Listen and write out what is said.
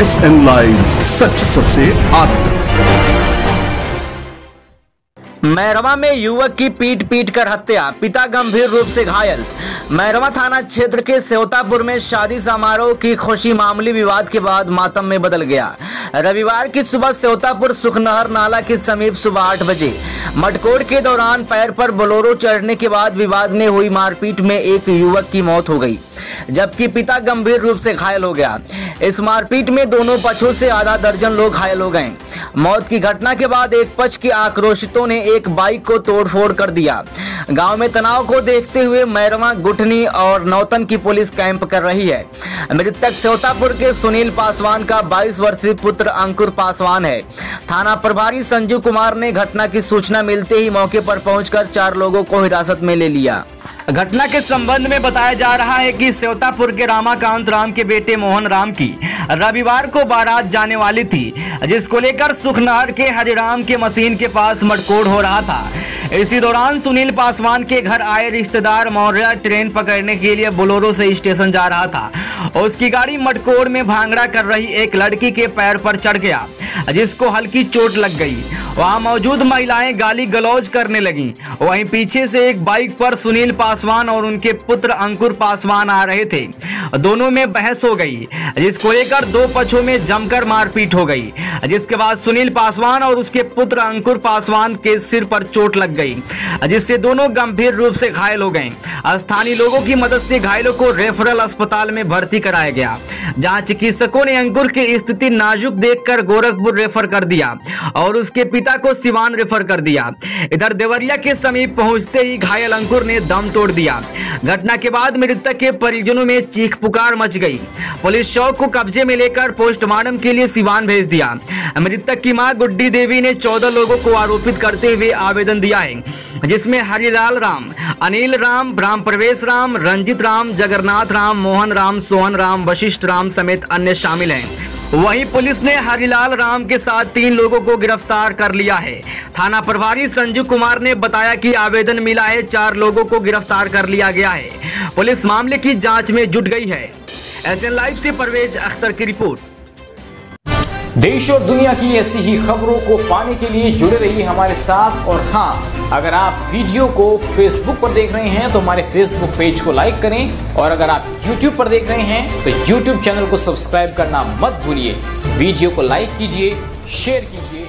S N live सच सबसे आगे मैरवा में युवक की पीट पीट कर हत्या, पिता गंभीर रूप से घायल। मैरवा थाना क्षेत्र के सेवतापुर में शादी समारोह की खुशी मामूली विवाद के बाद मातम में बदल गया। रविवार की सुबह सेवतापुर सुखनहर नाला के समीप सुबह आठ बजे, मटकोड़ के दौरान पैर पर बोलोरो चढ़ने के बाद विवाद में हुई मारपीट में एक युवक की मौत हो गई, जबकि पिता गंभीर रूप से घायल हो गया। इस मारपीट में दोनों पक्षों से आधा दर्जन लोग घायल हो गए। मौत की घटना के बाद एक पक्ष के आक्रोशितों ने एक बाइक को तोड़फोड़ कर दिया। गाँव में तनाव को देखते हुए मैरवा, गुठनी और नौतन की पुलिस कैंप कर रही है। मृतक सेवतापुर के सुनील पासवान का 22 वर्षीय पुत्र अंकुर पासवान है। थाना प्रभारी संजीव कुमार ने घटना की सूचना मिलते ही मौके पर पहुंचकर चार लोगों को हिरासत में ले लिया। घटना के संबंध में बताया जा रहा है कि सेवतापुर के रामाकांत राम के बेटे मोहन राम की रविवार को बारात जाने वाली थी, जिसको लेकर सुखनहर के हरिराम के मशीन के पास मटकोड़ हो रहा था। इसी दौरान सुनील पासवान के घर आए रिश्तेदार मौर्य ट्रेन पकड़ने के लिए बोलोरो से स्टेशन जा रहा था। उसकी गाड़ी मटकोड़ में भांगड़ा कर रही एक लड़की के पैर पर चढ़ गया, जिसको हल्की चोट लग गई। वहाँ मौजूद महिलाएँ गाली गलौज करने लगी। वहीं पीछे से एक बाइक पर सुनील पासवान और उनके पुत्र अंकुर पासवान आ रहे थे। दोनों में बहस हो गई, जिसको लेकर दो पक्षों में जमकर मारपीट हो गई। जिसके बाद सुनील पासवान और उसके पुत्र अंकुर पासवान के सिर पर चोट लग गई, जिससे दोनों गंभीर रूप से घायल हो गए। स्थानीय लोगों की मदद से घायलों को रेफरल अस्पताल में भर्ती कराया गया, जहाँ चिकित्सकों ने अंकुर की स्थिति नाजुक देखकर गोरखपुर रेफर कर दिया और उसके पिता को सिवान रेफर कर दिया। इधर देवरिया के समीप पहुँचते ही घायल अंकुर ने दम तोड़ दिया। घटना के बाद मृतक के परिजनों में चीख पुकार मच गई। पुलिस शव को कब्जे में लेकर पोस्टमार्टम के लिए सिवान भेज दिया। मृतक की माँ गुड्डी देवी ने चौदह लोगों को आरोपित करते हुए आवेदन दिया है, जिसमें हरिलाल राम, अनिल राम राम प्रवेश राम, रंजित राम, जगन्नाथ राम, मोहन राम, सोहन राम, वशिष्ठ राम समेत अन्य शामिल हैं। वहीं पुलिस ने हरिलाल राम के साथ तीन लोगों को गिरफ़्तार कर लिया है। थाना प्रभारी संजू कुमार ने बताया कि आवेदन मिला है, चार लोगों को गिरफ़्तार कर लिया गया है। पुलिस मामले की जाँच में जुट गई है। एसएन लाइव से परवेज अख्तर की रिपोर्ट। देश और दुनिया की ऐसी ही खबरों को पाने के लिए जुड़े रहिए हमारे साथ। और हाँ अगर आप वीडियो को फेसबुक पर देख रहे हैं तो हमारे फेसबुक पेज को लाइक करें। और अगर आप यूट्यूब पर देख रहे हैं तो यूट्यूब चैनल को सब्सक्राइब करना मत भूलिए। वीडियो को लाइक कीजिए शेयर कीजिए